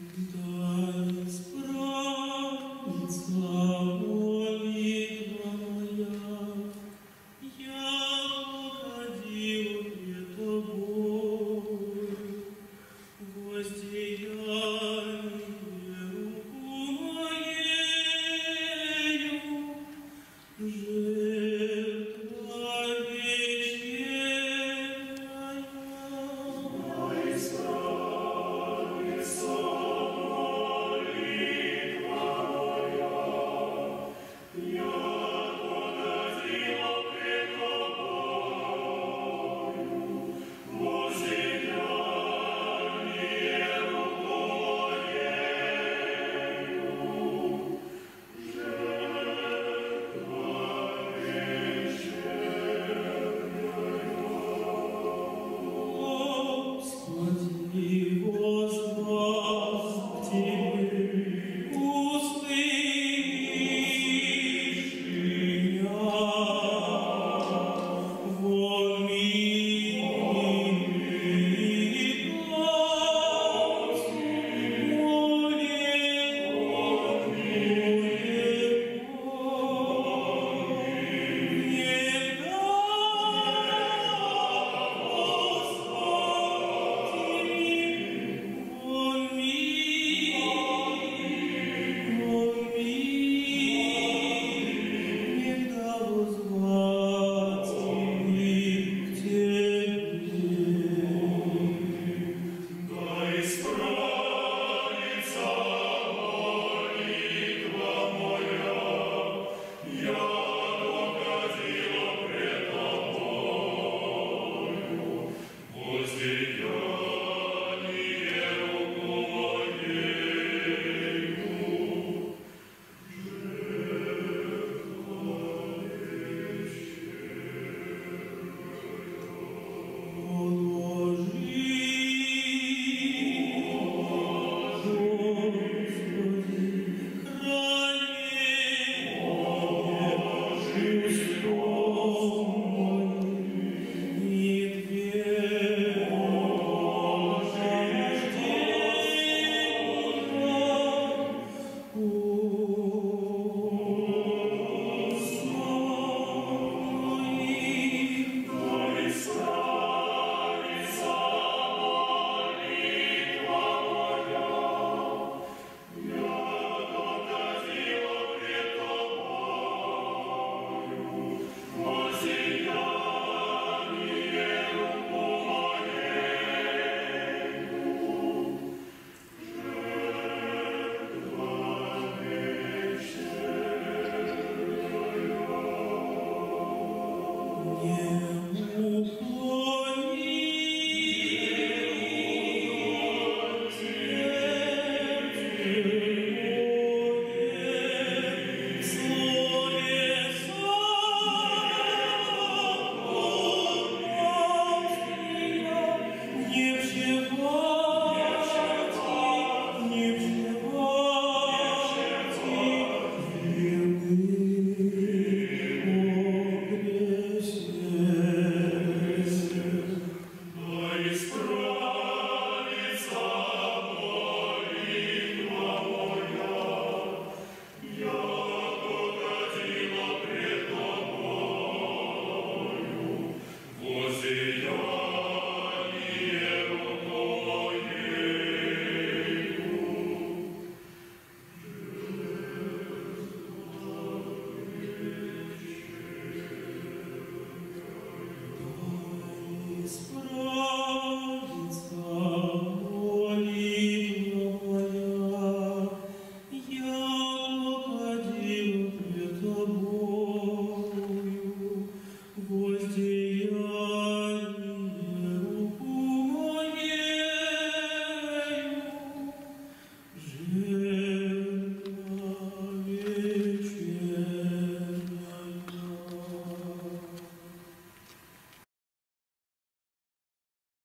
We need